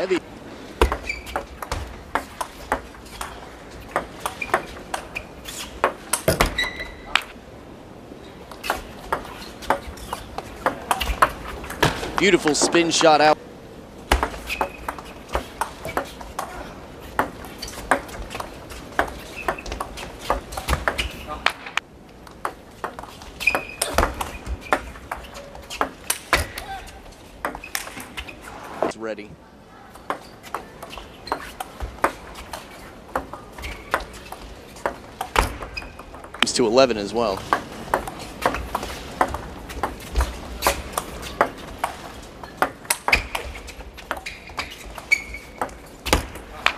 Heavy. Beautiful spin shot out. To 11 as well.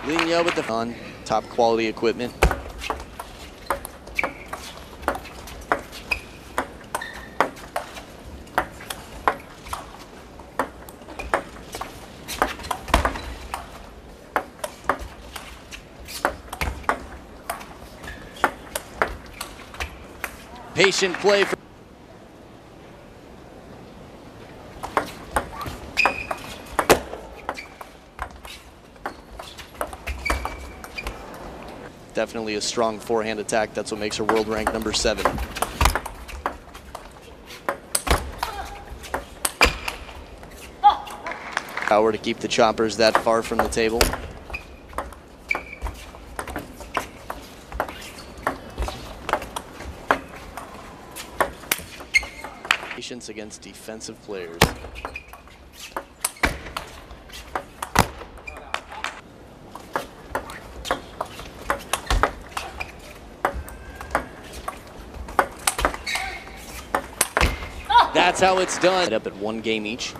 Lin Ye with the on top quality equipment. Patient play for Definitely a strong forehand attack. That's what makes her world rank number seven. Power to keep the choppers that far from the table. Patience against defensive players. That's how it's done. Up at one game each.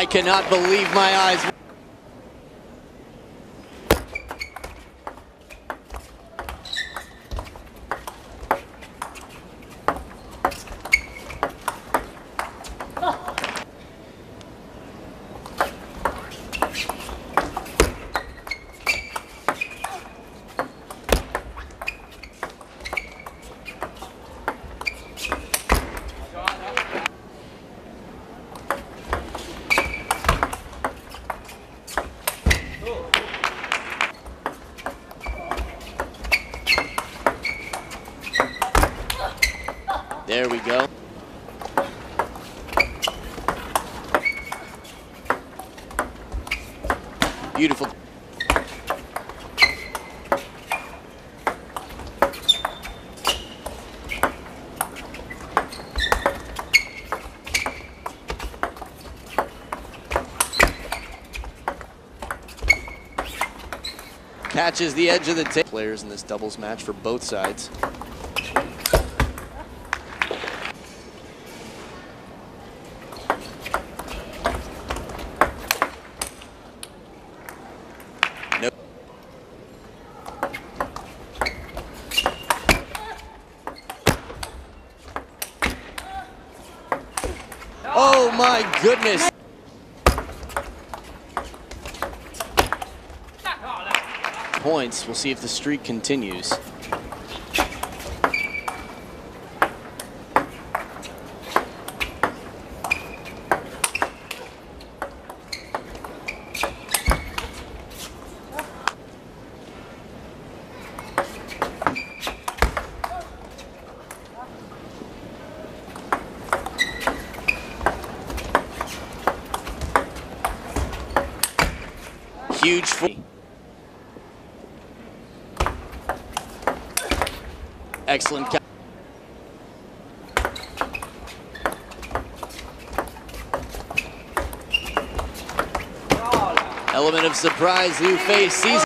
I cannot believe my eyes. There we go. Beautiful. Catches the edge of the table. Players in this doubles match for both sides. Oh my goodness. Points. We'll see if the streak continues. Huge. Excellent. Element of surprise. Liu Fei sees.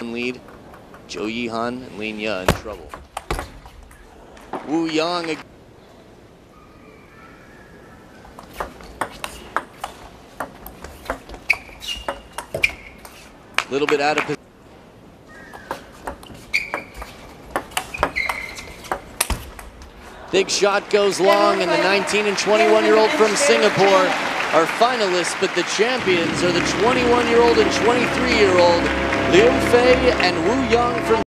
Lead. Zhou Yihan and Lin Ye in trouble. Wu Yang. ag- Little bit out of position. Big shot goes long, and the 19 and 21 year old from Singapore are finalists, but the champions are the 21 year old and 23 year old Liu Fei and Wu Yang from